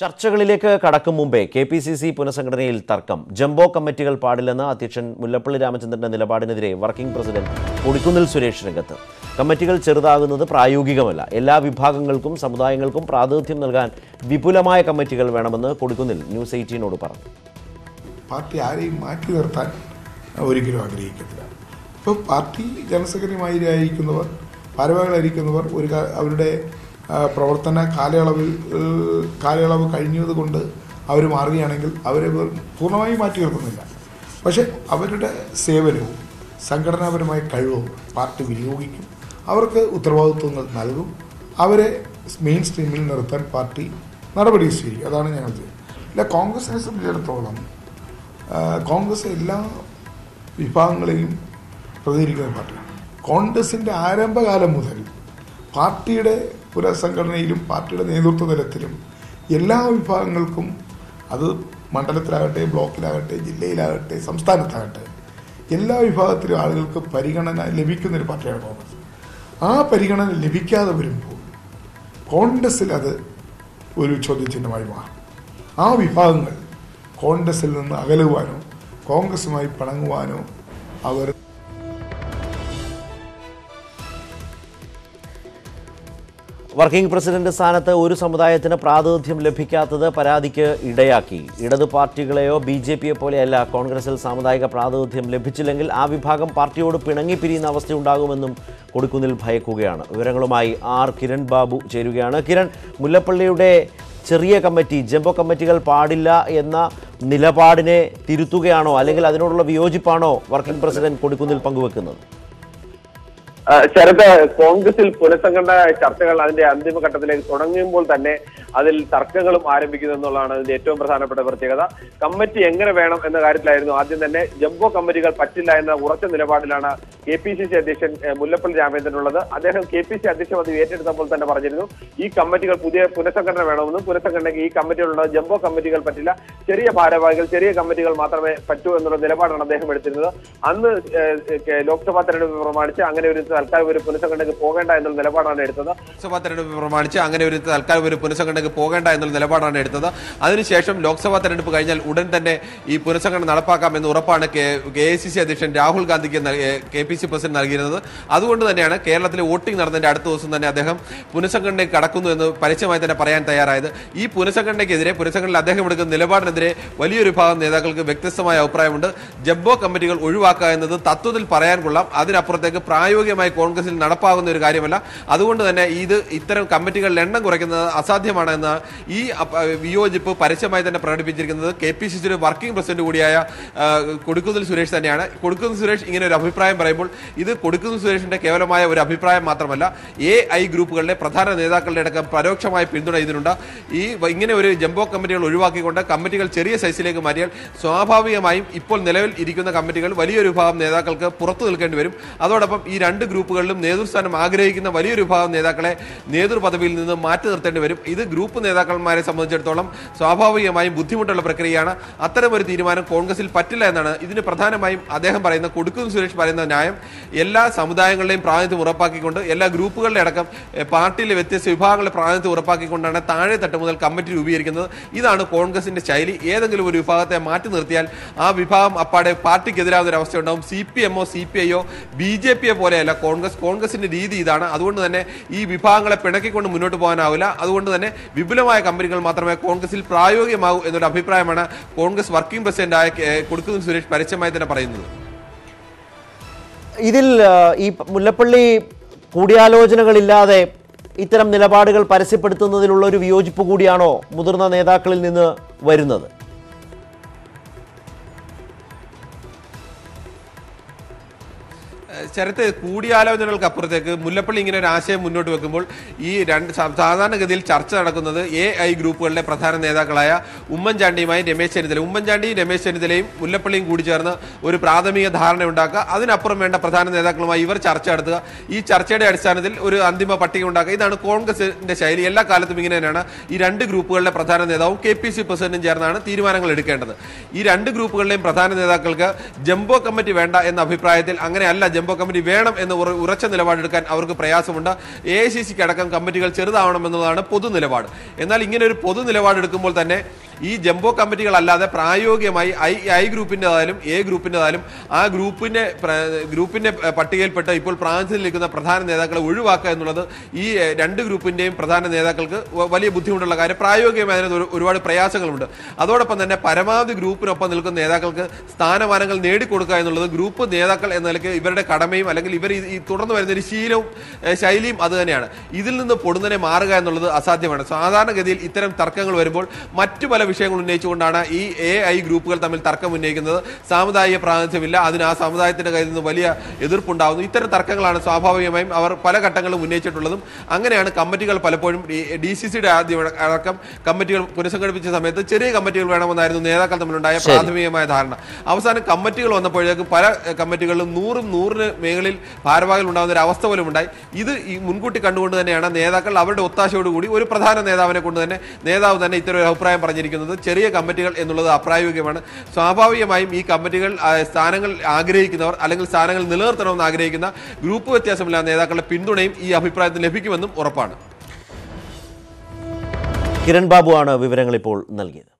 ചർച്ചകളിലേക്ക് കടക്കും മുമ്പേ K P C C പുനഃസംഘടനയിൽ തർക്കം. ജംബോ കമ്മിറ്റികൾ പാടില്ലെന്ന അധ്യക്ഷൻ മുല്ലപ്പള്ളി രാമചന്ദ്രന്റെ നിലപാടിനെതിരെ വർക്കിംഗ് പ്രസിഡന്റ് കൊടിക്കുന്നിൽ സുരേഷ് രംഗത്ത്. കമ്മിറ്റികൾ ചെറുതാകുന്നത് പ്രായോഗികമല്ല. എല്ലാ വിഭാഗങ്ങൾക്കും സമുദായങ്ങൾക്കും പ്രാതിനിധ്യം നൽകാൻ വിപുലമായ കമ്മിറ്റികൾ വേണമെന്ന് കൊടിക്കുന്നിൽ ന്യൂസ് എയ്റ്റീനോട് പറഞ്ഞു. പാർട്ടി ആരെയും മാറ്റി നിർത്താൻ ഒരിക്കലും ആഗ്രഹിക്കത്തില്ല. ഇപ്പോൾ പാർട്ടി ജനറൽ ഭാരവാഹികളായിരിക്കുന്നവർ ഒരു അവരുടെ പ്രവർത്തന കാലയളവിൽ കാലയളവ് കഴിഞ്ഞത് കൊണ്ട് അവർ മാറുകയാണെങ്കിൽ അവരെ പൂർണമായി മാറ്റി നിർത്തുന്നില്ല. പക്ഷേ അവരുടെ സേവനവും സംഘടനാപരമായ കഴിവും പാർട്ടി വിനിയോഗിക്കും. അവർക്ക് ഉത്തരവാദിത്വങ്ങൾ നൽകും. അവരെ മെയിൻ സ്ട്രീമിൽ നിർത്താൻ പാർട്ടി നടപടി സ്വീകരിക്കും. അതാണ് ഞങ്ങൾ ചെയ്യുന്നത് ഇല്ല കോൺഗ്രസിനെ സംബന്ധിച്ചിടത്തോളം കോൺഗ്രസ് എല്ലാ വിഭാഗങ്ങളെയും പ്രതികരിക്കുന്ന പാർട്ടിയാണ്. കോൺഗ്രസിന്റെ ആരംഭകാലം മുതൽ പാർട്ടിയുടെ പുനഃസംഘടനയിലും പാർട്ടിയുടെ നേതൃത്വ തലത്തിലും എല്ലാ വിഭാഗങ്ങൾക്കും അത് മണ്ഡലത്തിലാകട്ടെ ബ്ലോക്കിലാകട്ടെ ജില്ലയിലാകട്ടെ സംസ്ഥാനത്താകട്ടെ എല്ലാ വിഭാഗത്തിലും ആളുകൾക്ക് പരിഗണന ലഭിക്കുന്നൊരു പാർട്ടിയാണ് കോൺഗ്രസ്. ആ പരിഗണന ലഭിക്കാതെ വരുമ്പോൾ കോൺഗ്രസ്സിൽ അത് ഒരു ചോദ്യചിഹ്നമായി മാറും. ആ വിഭാഗങ്ങൾ കോൺഗ്രസിൽ നിന്ന് അകലുവാനോ കോൺഗ്രസുമായി പിണങ്ങുവാനോ അവർ വർക്കിംഗ് പ്രസിഡന്റ് സ്ഥാനത്ത് ഒരു സമുദായത്തിന് പ്രാതിനിധ്യം ലഭിക്കാത്തത് പരാതിക്ക് ഇടയാക്കി. ഇടതു പാർട്ടികളെയോ ബി ജെ പിയെ പോലെയല്ല കോൺഗ്രസിൽ സാമുദായിക പ്രാതിനിധ്യം ലഭിച്ചില്ലെങ്കിൽ ആ വിഭാഗം പാർട്ടിയോട് പിണങ്ങി പിരിയുന്ന അവസ്ഥയുണ്ടാകുമെന്നും കൊടുക്കുന്നിൽ ഭയക്കുകയാണ്. വിവരങ്ങളുമായി ആർ കിരൺ ബാബു ചേരുകയാണ്. കിരൺ മുല്ലപ്പള്ളിയുടെ ചെറിയ കമ്മിറ്റി ജംബോ കമ്മിറ്റികൾ പാടില്ല എന്ന നിലപാടിനെ തിരുത്തുകയാണോ? അല്ലെങ്കിൽ അതിനോടുള്ള വിയോജിപ്പാണോ വർക്കിംഗ് പ്രസിഡന്റ് കൊടുക്കുന്നിൽ പങ്കുവെക്കുന്നത്? ശരത് കോൺഗ്രസിൽ പുനഃസംഘടന ചർച്ചകൾ അതിന്റെ അന്തിമഘട്ടത്തിലേക്ക് തുടങ്ങുമ്പോൾ തന്നെ അതിൽ തർക്കങ്ങളും ആരംഭിക്കുന്നു എന്നുള്ളതാണ് അതിന്റെ ഏറ്റവും പ്രധാനപ്പെട്ട പ്രത്യേകത. കമ്മിറ്റി എങ്ങനെ വേണം എന്ന കാര്യത്തിലായിരുന്നു ആദ്യം തന്നെ ജംബോ കമ്മിറ്റികൾ പറ്റില്ല എന്ന ഉറച്ച നിലപാടിലാണ് കെ പി സി സി അധ്യക്ഷൻ മുല്ലപ്പള്ളി മുല്ലപ്പള്ളി രാമചന്ദ്രനുള്ളത് അദ്ദേഹം കെ പി സി അധ്യക്ഷ പദവി ഏറ്റെടുത്തപ്പോൾ തന്നെ പറഞ്ഞിരുന്നു ഈ കമ്മിറ്റികൾ പുതിയ പുനഃസംഘടന വേണമെന്നും പുനഃസംഘടനയ്ക്ക് ഈ കമ്മിറ്റികളുള്ള ജംബോ കമ്മിറ്റികൾ പറ്റില്ല ചെറിയ ഭാരവാഹികൾ ചെറിയ കമ്മിറ്റികൾ മാത്രമേ പറ്റൂ എന്നുള്ള നിലപാടാണ് അദ്ദേഹം എടുത്തിരുന്നത്. അന്ന് ലോക്സഭാ തെരഞ്ഞെടുപ്പ് പ്രമാണിച്ച് അങ്ങനെ ഒരു തൽക്കാലം ഒരു പുനഃസംഘടനയ്ക്ക് പോകേണ്ട എന്നുള്ള നിലപാടാണ് എടുത്തത്. ലോക്സഭാ തെരഞ്ഞെടുപ്പ് പ്രമാണിച്ച് അങ്ങനെ ഒരു തൽക്കാലം ഒരു പുനഃസംഘടനയ്ക്ക് പോകേണ്ട എന്നുള്ള നിലപാടാണ് എടുത്തത്. അതിനുശേഷം ലോക്സഭാ തെരഞ്ഞെടുപ്പ് കഴിഞ്ഞാൽ ഉടൻ തന്നെ ഈ പുനഃസംഘടന നടപ്പാക്കാമെന്ന് ഉറപ്പാണ് കെ എ സി സി അധ്യക്ഷൻ രാഹുൽ ഗാന്ധിക്ക് കെ പി സി പ്രസിഡന്റ് നൽകിയിരുന്നത്. അതുകൊണ്ട് തന്നെയാണ് കേരളത്തിലെ വോട്ടിംഗ് നടന്നതിന്റെ അടുത്ത ദിവസം തന്നെ അദ്ദേഹം പുനഃസംഘടനയ്ക്ക് കടക്കുന്നു എന്ന് പരസ്യമായി തന്നെ പറയാൻ തയ്യാറായത്. ഈ പുനഃസംഘടനയ്ക്കെതിരെ പുനഃസംഘടനയിൽ അദ്ദേഹം എടുക്കുന്ന നിലപാടിനെതിരെ വലിയൊരു ഭാഗം നേതാക്കൾക്ക് വ്യത്യസ്തമായ അഭിപ്രായമുണ്ട്. ജബ്ബോ കമ്മിറ്റികൾ ഒഴിവാക്കുക എന്നത് തത്വത്തിൽ പറയാൻ കൊള്ളാം. അതിനപ്പുറത്തേക്ക് പ്രായോഗികമായി കോൺഗ്രസിൽ നടപ്പാകുന്ന ഒരു കാര്യമല്ല. അതുകൊണ്ട് തന്നെ ഇത് ഇത്തരം കമ്മിറ്റികളുടെ എണ്ണം കുറയ്ക്കുന്നത് അസാധ്യമാണ്. എന്ന ഈ വിയോജിപ്പ് പരസ്യമായി തന്നെ പ്രകടിപ്പിച്ചിരിക്കുന്നത് കെ പി സി സിയുടെ വർക്കിംഗ് പ്രസിഡന്റ് കൂടിയായ കൊടുക്കുന്നിൽ സുരേഷ് തന്നെയാണ്. കൊടുക്കുന്നിൽ സുരേഷ് ഇങ്ങനെ ഒരു അഭിപ്രായം പറയുമ്പോൾ ഇത് കൊടുക്കുന്നിൽ സുരേഷിന്റെ കേവലമായ ഒരു അഭിപ്രായം മാത്രമല്ല എ ഐ ഗ്രൂപ്പുകളിലെ പ്രധാന നേതാക്കളുടെ അടക്കം പരോക്ഷമായ പിന്തുണ ഇതിനുണ്ട്. ഈ ഇങ്ങനെ ഒരു ജംബോ കമ്മിറ്റികൾ ഒഴിവാക്കിക്കൊണ്ട് കമ്മിറ്റികൾ ചെറിയ സൈസിലേക്ക് മാറ്റിയാൽ സ്വാഭാവികമായും ഇപ്പോൾ നിലവിൽ ഇരിക്കുന്ന കമ്മിറ്റികൾ വലിയൊരു വിഭാഗം നേതാക്കൾക്ക് പുറത്തു നിൽക്കേണ്ടി വരും. അതോടൊപ്പം ഈ രണ്ട് ഗ്രൂപ്പുകളിലും നേതൃസ്ഥാനം ആഗ്രഹിക്കുന്ന വലിയൊരു വിഭാഗം നേതാക്കളെ നേതൃപദവിയിൽ നിന്ന് മാറ്റി നിർത്തേണ്ടി വരും. ഇത് ഗ്രൂപ്പ് നേതാക്കന്മാരെ സംബന്ധിച്ചിടത്തോളം സ്വാഭാവികമായും ബുദ്ധിമുട്ടുള്ള പ്രക്രിയയാണ്. അത്തരമൊരു തീരുമാനം കോൺഗ്രസിൽ പറ്റില്ല എന്നാണ് ഇതിന് പ്രധാനമായും അദ്ദേഹം പറയുന്ന കൊടുക്കുന്ന സുരേഷ് പറയുന്ന ന്യായം. എല്ലാ സമുദായങ്ങളുടെയും പ്രാതിനിധ്യം ഉറപ്പാക്കിക്കൊണ്ട് എല്ലാ ഗ്രൂപ്പുകളുടെ അടക്കം പാർട്ടിയിലെ വ്യത്യസ്ത വിഭാഗങ്ങളുടെ പ്രാതിനിധ്യം ഉറപ്പാക്കിക്കൊണ്ടാണ് താഴെ തട്ട് മുതൽ കമ്മിറ്റി രൂപീകരിക്കുന്നത്. ഇതാണ് കോൺഗ്രസിന്റെ ശൈലി. ഏതെങ്കിലും ഒരു വിഭാഗത്തെ മാറ്റി നിർത്തിയാൽ ആ വിഭാഗം അപ്പാടെ പാർട്ടിക്കെതിരാകുന്ന ഒരു അവസ്ഥ ഉണ്ടാവും സി പി എമ്മോ സി പി ഐയോ ബി ജെ പിയെ പോലെയല്ല കോൺഗ്രസ്. കോൺഗ്രസിന്റെ രീതി ഇതാണ്. അതുകൊണ്ട് തന്നെ ഈ വിഭാഗങ്ങളെ പിണക്കിക്കൊണ്ട് മുന്നോട്ട് പോകാനാവില്ല. അതുകൊണ്ട് തന്നെ വിപുലമായ കമ്പനികൾ മാത്രമേ കോൺഗ്രസിൽ പ്രായോഗികമാകൂ എന്നൊരു അഭിപ്രായമാണ് കോൺഗ്രസ് വർക്കിംഗ് പ്രസിഡന്റായ കൊടുക്കുന്ന സുരേഷ് പരസ്യമായി തന്നെ പറയുന്നത്. ഇതിൽ ഈ മുല്ലപ്പള്ളി കൂടിയാലോചനകളില്ലാതെ ഇത്തരം നിലപാടുകൾ പരസ്യപ്പെടുത്തുന്നതിലുള്ള ഒരു വിയോജിപ്പ് കൂടിയാണോ മുതിർന്ന നേതാക്കളിൽ നിന്ന് വരുന്നത്? ശരത്ത് കൂടിയാലോചനകൾക്ക് അപ്പുറത്തേക്ക് മുല്ലപ്പള്ളി ഇങ്ങനെ ഒരു ആശയം മുന്നോട്ട് വെക്കുമ്പോൾ ഈ രണ്ട് സാധാരണഗതിയിൽ ചർച്ച നടക്കുന്നത് എ ഐ ഗ്രൂപ്പുകളുടെ പ്രധാന നേതാക്കളായ ഉമ്മൻചാണ്ടിയുമായി രമേശ് ചെന്നിത്തല ഉമ്മൻചാണ്ടിയും രമേശ് ചെന്നിത്തലയും മുല്ലപ്പള്ളിയും കൂടി ചേർന്ന് ഒരു പ്രാഥമിക ധാരണ ഉണ്ടാക്കുക. അതിനപ്പുറം വേണ്ട പ്രധാന നേതാക്കളുമായി ഇവർ ചർച്ച നടത്തുക. ഈ ചർച്ചയുടെ അടിസ്ഥാനത്തിൽ ഒരു അന്തിമ പട്ടിക ഉണ്ടാക്കുക. ഇതാണ് കോൺഗ്രസിന്റെ ശൈലി. എല്ലാ കാലത്തും ഇങ്ങനെ തന്നെയാണ്. ഈ രണ്ട് ഗ്രൂപ്പുകളുടെ പ്രധാന നേതാവും കെ പി സി പ്രസിഡന്റും ചേർന്നാണ് തീരുമാനങ്ങൾ എടുക്കേണ്ടത്. ഈ രണ്ട് ഗ്രൂപ്പുകളുടെയും പ്രധാന നേതാക്കൾക്ക് ജംബോ കമ്മിറ്റി വേണ്ട എന്ന അഭിപ്രായത്തിൽ അങ്ങനെയല്ല ജംബോ കമ്മിറ്റി വേണം എന്ന് ഉറ- ഉറച്ച നിലപാടെടുക്കാൻ അവർക്ക് പ്രയാസമുണ്ട്. എ ഐ സി സിക്ക് അടക്കം കമ്മിറ്റികൾ ചെറുതാവണമെന്നതാണ് പൊതു നിലപാട്. എന്നാൽ ഇങ്ങനെ ഒരു പൊതു നിലപാടെടുക്കുമ്പോൾ തന്നെ ഈ ജംബോ കമ്മിറ്റികളല്ലാതെ പ്രായോഗികമായി ഐ ഐ ഗ്രൂപ്പിന്റെതായാലും എ ഗ്രൂപ്പിന്റെതായാലും ആ ഗ്രൂപ്പിന്റെ ഗ്രൂപ്പിന്റെ പട്ടികയിൽപ്പെട്ട് ഇപ്പോൾ പ്രാതിനിധ്യം നിൽക്കുന്ന പ്രധാന നേതാക്കളെ ഒഴിവാക്കുക എന്നുള്ളത് ഈ രണ്ട് ഗ്രൂപ്പിന്റെയും പ്രധാന നേതാക്കൾക്ക് വലിയ ബുദ്ധിമുട്ടുള്ള കാര്യം. പ്രായോഗികമായി അതിന് ഒരുപാട് പ്രയാസങ്ങളുണ്ട്. അതോടൊപ്പം തന്നെ പരമാവധി ഗ്രൂപ്പിനൊപ്പം നിൽക്കുന്ന നേതാക്കൾക്ക് സ്ഥാനമാനങ്ങൾ നേടിക്കൊടുക്കുക എന്നുള്ളത് ഗ്രൂപ്പ് നേതാക്കൾ എന്ന നിലയ്ക്ക് ഇവരുടെ കടമയും അല്ലെങ്കിൽ ഇവർ ഈ- തുടർന്ന് വരുന്ന ഒരു ശീലവും ശൈലിയും അത് തന്നെയാണ്. ഇതിൽ നിന്ന് പൊടുന്നനെ മാറുക എന്നുള്ളത് അസാധ്യമാണ്. സാധാരണഗതിയിൽ ഇത്തരം തർക്കങ്ങൾ വരുമ്പോൾ മറ്റു പല വിഷയങ്ങൾ ഉന്നയിച്ചുകൊണ്ടാണ് ഈ എ ഐ ഗ്രൂപ്പുകൾ തമ്മിൽ തർക്കം ഉന്നയിക്കുന്നത്. സാമുദായിക പ്രാതിനിധ്യമില്ല. അതിന് ആ സമുദായത്തിന്റെ കയ്യിൽ നിന്ന് വലിയ എതിർപ്പുണ്ടാകുന്നു ഇത്തരം തർക്കങ്ങളാണ് സ്വാഭാവികമായും അവർ പല ഘട്ടങ്ങളും ഉന്നയിച്ചിട്ടുള്ളതും. അങ്ങനെയാണ് കമ്മിറ്റികൾ പലപ്പോഴും ഡി സി സിയുടെ ആദ്യം അടക്കം കമ്മിറ്റികൾ പുനഃസംഘടിപ്പിച്ച സമയത്ത് ചെറിയ കമ്മിറ്റികൾ വേണമെന്നായിരുന്നു നേതാക്കൾ തമ്മിലുണ്ടായ പ്രാഥമികമായ ധാരണ. അവസാനം കമ്മിറ്റികൾ വന്നപ്പോഴേക്കും പല കമ്മിറ്റികളിലും നൂറും നൂറിന് മേഖലയിൽ ഭാരവാഹികൾ ഉണ്ടാകുന്ന ഒരു അവസ്ഥ പോലും ഉണ്ടായി. ഇത് ഈ മുൻകൂട്ടി കണ്ടുകൊണ്ട് തന്നെയാണ് നേതാക്കൾ അവരുടെ ഒത്താശയോടുകൂടി ഒരു പ്രധാന നേതാവിനെ കൊണ്ട് തന്നെ നേതാവ് തന്നെ ഇത്തരം ഒരു അഭിപ്രായം പറഞ്ഞിരിക്കുന്നത്. ചെറിയ കമ്മിറ്റികൾ എന്നുള്ളത് അപ്രായോഗികമാണ്. സ്വാഭാവികമായും ഈ കമ്മിറ്റികൾ സ്ഥാനങ്ങൾ ആഗ്രഹിക്കുന്നവർ അല്ലെങ്കിൽ സ്ഥാനങ്ങൾ നിലനിർത്തണമെന്ന് ആഗ്രഹിക്കുന്ന ഗ്രൂപ്പ് വ്യത്യാസമില്ലാത്ത നേതാക്കളുടെ പിന്തുണയും ഈ അഭിപ്രായത്തിൽ ലഭിക്കുമെന്നും ഉറപ്പാണ്. കിരൺ ബാബു ആണ് വിവരങ്ങൾ ഇപ്പോൾ നൽകിയത്.